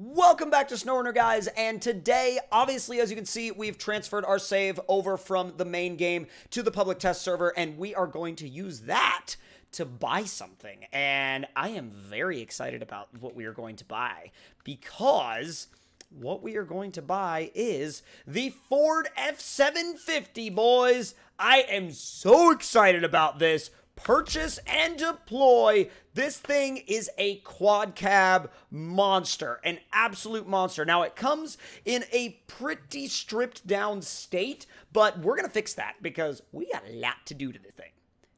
Welcome back to SnowRunner, guys, and today, obviously, as you can see, we've transferred our save over from the main game to the public test server, and we are going to use that to buy something, and I am very excited about what we are going to buy, because what we are going to buy is the Ford F-750, boys! I am so excited about this purchase and deploy. This thing is a quad cab monster, an absolute monster. Now, it comes in a pretty stripped down state, but we're going to fix that because we got a lot to do to the thing.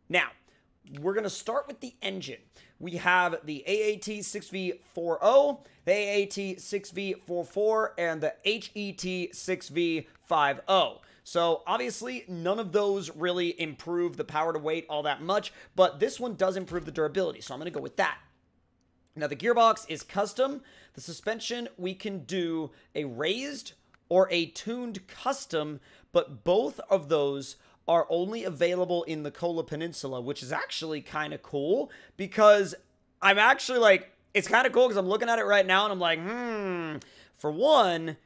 Now, we're going to start with the engine. We have the AAT 6V40, the AAT 6V44, and the HET 6V50. So obviously, none of those really improve the power to weight all that much, but this one does improve the durability, so I'm going to go with that. Now, the gearbox is custom. The suspension, we can do a raised or a tuned custom, but both of those are only available in the Kola Peninsula, which is actually kind of cool because I'm actually like, it's kind of cool because I'm looking at it right now and I'm like, hmm, for one,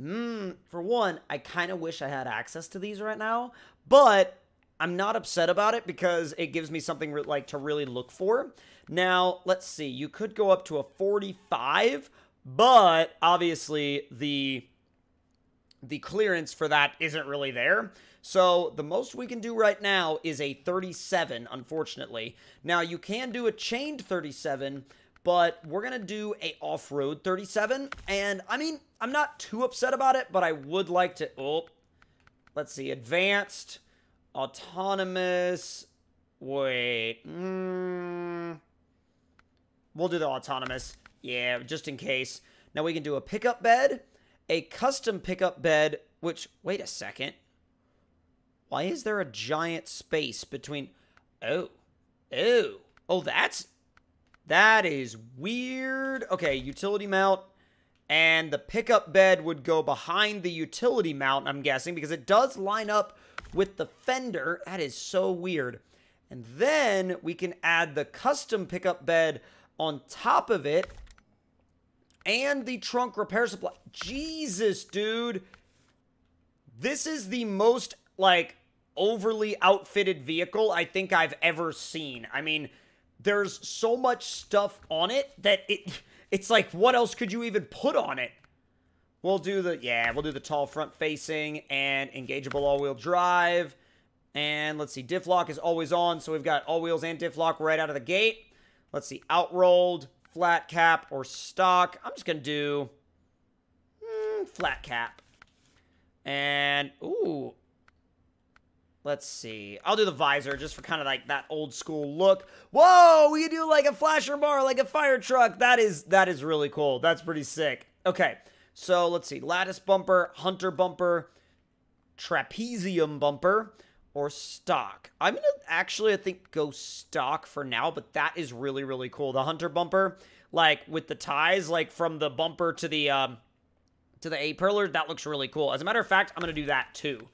Hmm, for one, I kind of wish I had access to these right now, but I'm not upset about it because it gives me something like to really look for. Now, let's see. You could go up to a 45, but obviously the the clearance for that isn't really there. So the most we can do right now is a 37, unfortunately. Now, you can do a chained 37, but we're going to do a off-road 37. And, I mean, I'm not too upset about it, but I would like to... Oh, let's see. Advanced, autonomous... Wait. Mm, we'll do the autonomous. Yeah, just in case. Now we can do a pickup bed, a custom pickup bed, which... Wait a second. Why is there a giant space between... Oh. Oh. Oh, that's that is weird. Okay, utility mount. And the pickup bed would go behind the utility mount, I'm guessing, because it does line up with the fender. That is so weird. And then we can add the custom pickup bed on top of it. And the trunk repair supply. Jesus, dude. This is the most, like, overly outfitted vehicle I think I've ever seen. I mean, there's so much stuff on it that it it's like what else could you even put on it? We'll do the yeah, we'll do the tall front facing and engageable all-wheel drive. And let's see, diff lock is always on, so we've got all wheels and diff lock right out of the gate. Let's see, outrolled, flat cap, or stock. I'm just gonna do mm, flat cap. And ooh, Let's see. I'll do the visor just for kind of like that old school look. Whoa, we do like a flasher bar, like a fire truck. That is that is really cool. That's pretty sick. Okay, so let's see. Lattice bumper, hunter bumper, trapezium bumper, or stock. I'm gonna actually I think go stock for now, but that is really really cool. The hunter bumper, like with the ties, like from the bumper to the um to the A pillar, that looks really cool. As a matter of fact, I'm gonna do that too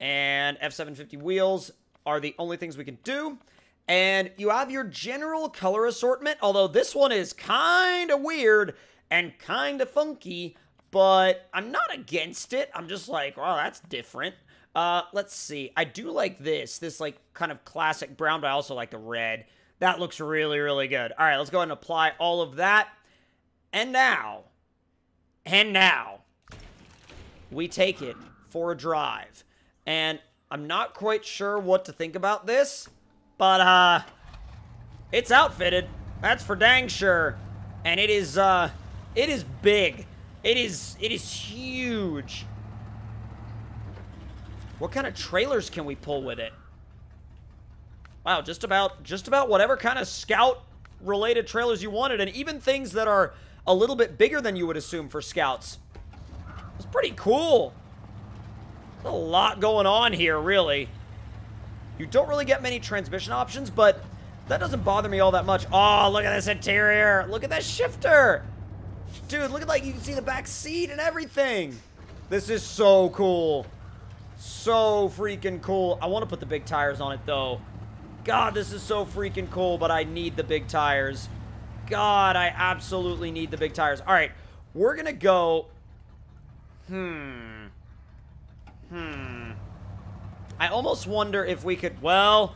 and F750 wheels are the only things we can do. And you have your general color assortment, although this one is kind of weird and kind of funky, but I'm not against it. I'm just like, wow, that's different. Uh, let's see. I do like this, this like kind of classic brown, but I also like the red. That looks really, really good. All right, let's go ahead and apply all of that. And now, and now, we take it for a drive. And I'm not quite sure what to think about this, but, uh, it's outfitted. That's for dang sure. And it is, uh, it is big. It is, it is huge. What kind of trailers can we pull with it? Wow, just about, just about whatever kind of scout related trailers you wanted, and even things that are a little bit bigger than you would assume for scouts. It's pretty cool a lot going on here, really. You don't really get many transmission options, but that doesn't bother me all that much. Oh, look at this interior. Look at that shifter. Dude, look at like you can see the back seat and everything. This is so cool. So freaking cool. I want to put the big tires on it though. God, this is so freaking cool, but I need the big tires. God, I absolutely need the big tires. All right, We're going to go... Hmm. Hmm. I almost wonder if we could... Well,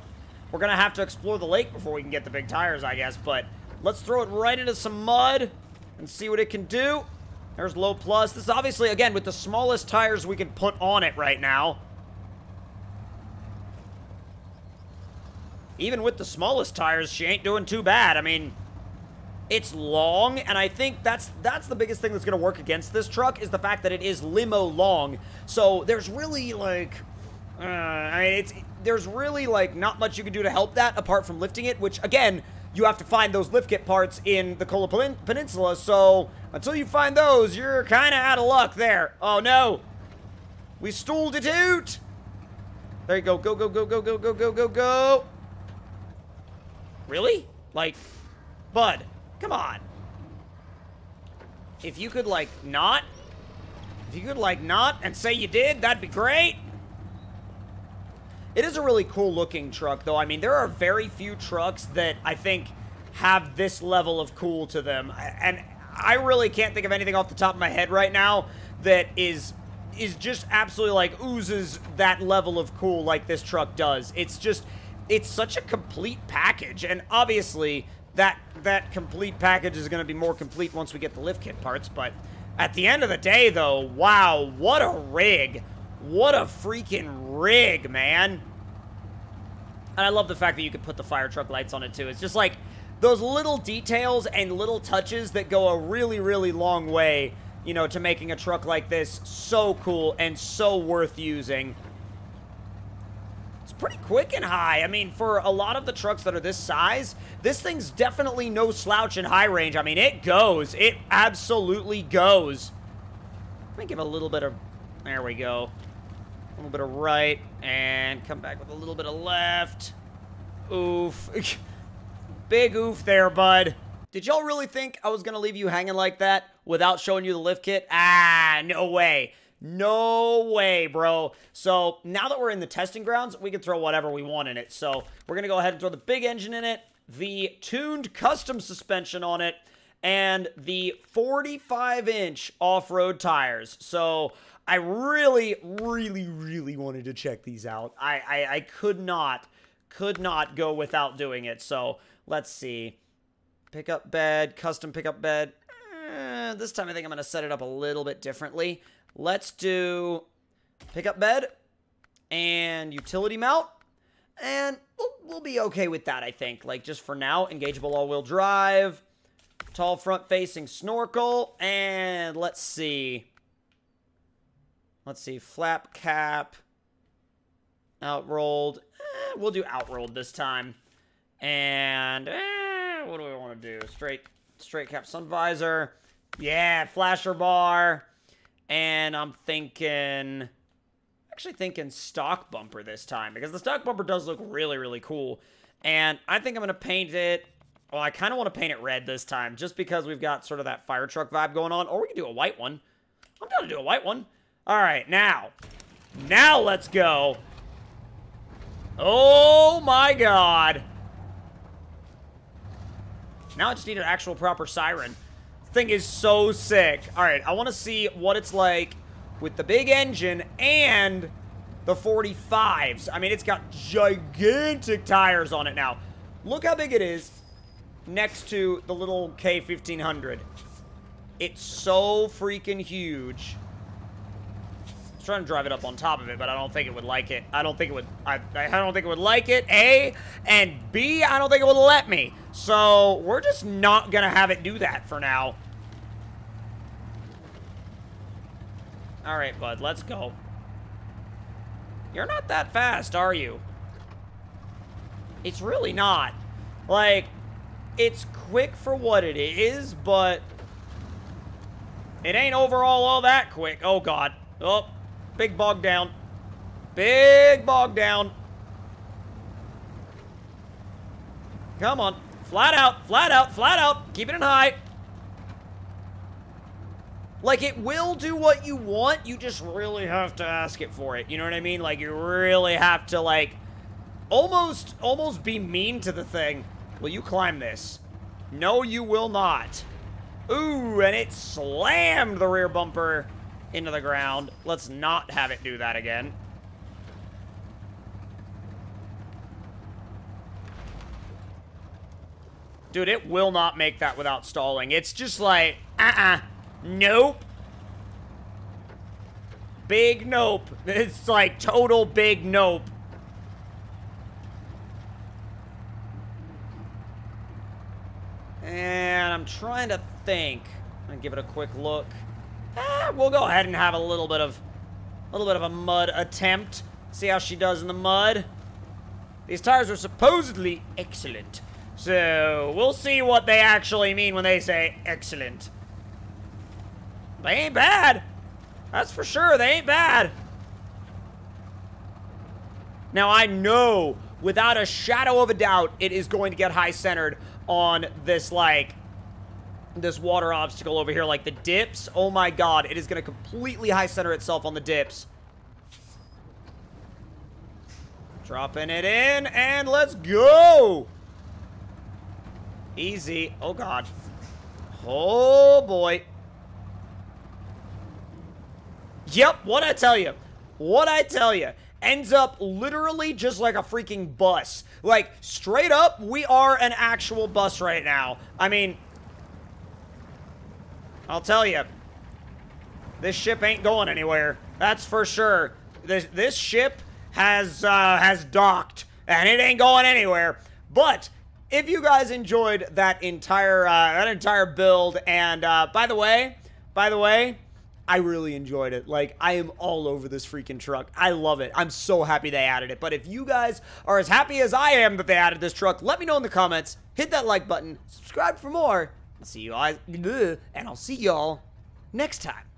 we're going to have to explore the lake before we can get the big tires, I guess. But let's throw it right into some mud and see what it can do. There's low plus. This is obviously, again, with the smallest tires we can put on it right now. Even with the smallest tires, she ain't doing too bad. I mean, it's long, and I think that's that's the biggest thing that's going to work against this truck is the fact that it is limo long. So there's really, like, uh, it's there's really, like, not much you can do to help that apart from lifting it, which, again, you have to find those lift kit parts in the Kola Peninsula, so until you find those, you're kind of out of luck there. Oh, no. We stooled it out. There you go. Go, go, go, go, go, go, go, go, go. Really? Like, bud, come on. If you could, like, not, if you could, like, not and say you did, that'd be great. It is a really cool looking truck, though. I mean, there are very few trucks that I think have this level of cool to them. And I really can't think of anything off the top of my head right now that is is just absolutely like oozes that level of cool like this truck does. It's just it's such a complete package and obviously that that complete package is going to be more complete once we get the lift kit parts, but at the end of the day though, wow, what a rig. What a freaking rig, man. And I love the fact that you could put the fire truck lights on it too. It's just like those little details and little touches that go a really, really long way, you know, to making a truck like this so cool and so worth using. Pretty quick and high. I mean, for a lot of the trucks that are this size, this thing's definitely no slouch in high range. I mean, it goes. It absolutely goes. Let me give a little bit of... There we go. A little bit of right, and come back with a little bit of left. Oof. Big oof there, bud. Did y'all really think I was going to leave you hanging like that without showing you the lift kit? Ah, no way. No way, bro. So now that we're in the testing grounds, we can throw whatever we want in it. So we're going to go ahead and throw the big engine in it, the tuned custom suspension on it, and the 45-inch off-road tires. So I really, really, really wanted to check these out. I, I, I could not, could not go without doing it. So let's see. Pickup bed, custom pickup bed. Eh, this time I think I'm going to set it up a little bit differently. Let's do pickup bed and utility mount. And we'll, we'll be okay with that, I think. Like, just for now, engageable all-wheel drive, tall front-facing snorkel, and let's see. Let's see, flat cap, outrolled. Eh, we'll do outrolled this time. And eh, what do we want to do? Straight, straight cap sun visor. Yeah, flasher bar. And I'm thinking, actually thinking stock bumper this time because the stock bumper does look really, really cool. And I think I'm going to paint it well, I kind of want to paint it red this time, just because we've got sort of that fire truck vibe going on. Or we can do a white one. I'm going to do a white one. All right, now. Now let's go. Oh my god. Now I just need an actual proper siren. Thing is so sick. All right, I want to see what it's like with the big engine and the 45s. I mean, it's got gigantic tires on it now. Look how big it is next to the little K1500. It's so freaking huge trying to drive it up on top of it, but I don't think it would like it. I don't think it would, I, I don't think it would like it, A, and B, I don't think it would let me. So, we're just not going to have it do that for now. Alright, bud, let's go. You're not that fast, are you? It's really not. Like, it's quick for what it is, but it ain't overall all that quick. Oh, God. Oh, Big bog down. Big bog down. Come on. Flat out, flat out, flat out. Keep it in high. Like, it will do what you want. You just really have to ask it for it. You know what I mean? Like, you really have to, like, almost, almost be mean to the thing. Will you climb this? No, you will not. Ooh, and it slammed the rear bumper into the ground. Let's not have it do that again. Dude, it will not make that without stalling. It's just like, uh-uh. Nope. Big nope. It's like total big nope. And I'm trying to think. I'm gonna give it a quick look. We'll go ahead and have a little bit of a little bit of a mud attempt. See how she does in the mud. These tires are supposedly excellent. So, we'll see what they actually mean when they say excellent. They ain't bad. That's for sure. They ain't bad. Now, I know, without a shadow of a doubt, it is going to get high-centered on this, like, this water obstacle over here. Like, the dips. Oh, my God. It is going to completely high-center itself on the dips. Dropping it in, and let's go! Easy. Oh, God. Oh, boy. Yep, what I tell you. What I tell you. Ends up literally just like a freaking bus. Like, straight up, we are an actual bus right now. I mean, I'll tell you. This ship ain't going anywhere. That's for sure. This, this ship has, uh, has docked. And it ain't going anywhere. But if you guys enjoyed that entire uh, that entire build, and uh, by the way, by the way, I really enjoyed it. Like, I am all over this freaking truck. I love it. I'm so happy they added it. But if you guys are as happy as I am that they added this truck, let me know in the comments. Hit that like button. Subscribe for more. See you guys. And I'll see y'all next time.